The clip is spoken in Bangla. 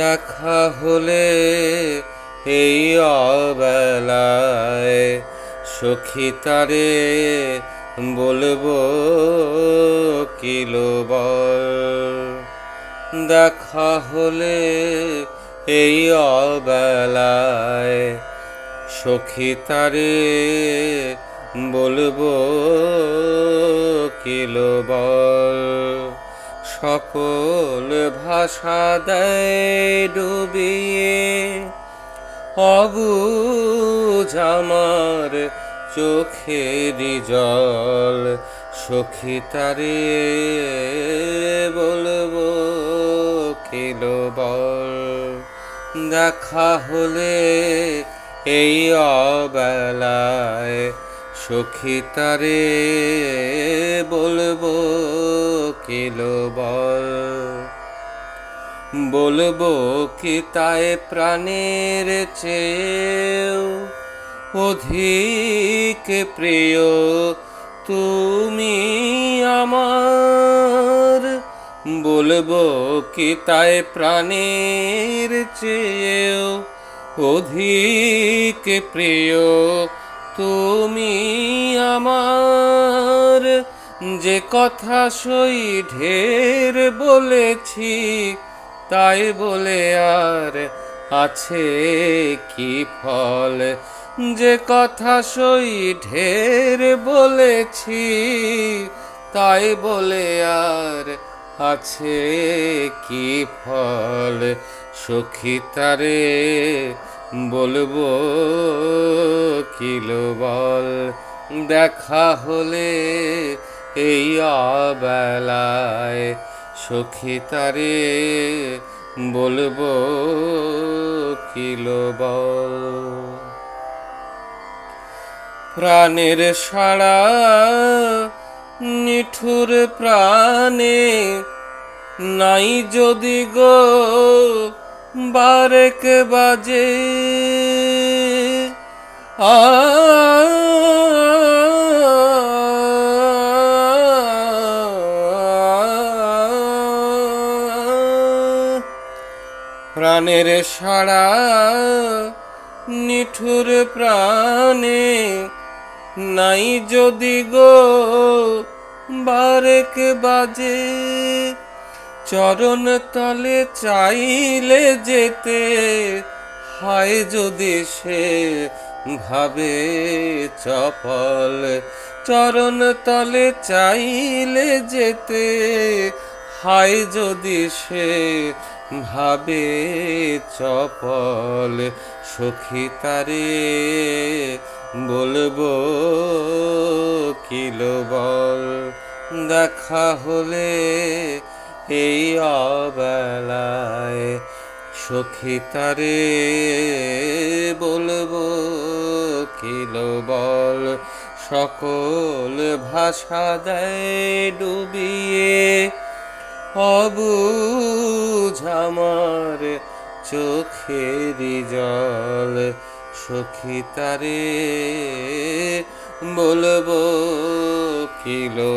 দেখা হলে এই অবেলায় সখী তারে বলব কিলোবর দেখা হলে এই অবেলায় সখী তারে বলব কিলোবর সকল ভাষা দেয় ডুবিয়ে, অবুঝ আমার চোখের জল, সখী তারে বলব কিলো বল? দেখা হলে এই অবেলায় সখী তারে বলব কিলো বল? বলব কি তাই প্রাণের চেয়েও অধিক প্রিয়, তুমি আমার। বলব কি তাই প্রাণের চেয়েও অধিক প্রিয়, তুমি আমার। যে কথা সই ঢের বলেছি, তাই বলে আর আছে কি ফল? যে কথা সই ঢের বলেছি, তাই বলে আর আছে কি ফল? সখী তারে বলব, কিলো বল? দেখা হলে এই অবেলায় সখী তারে বলব, কিলো বল? প্রাণের সাড়া নিঠুর প্রাণে নাই যদি গো বারেক বাজে। আ প্রাণের সাড়া নিঠুর প্রাণে নাই যদি গো, বারেক বাজে। চরণ তলে চাইলে যেতে হায় যদি সে ভাবে চপল। চরণ তলে চাইলে যেতে হায় যদি সে ভাবে চপল। সখী তারে বলব, কিলো বল, দেখা হলে এই অবেলায় সখী তারে বলব, কিলো বল, সকল ভাষা দেয় ডুবিয়ে। অবুঝ আমার চোখের জল সখী তারে বলব কিলো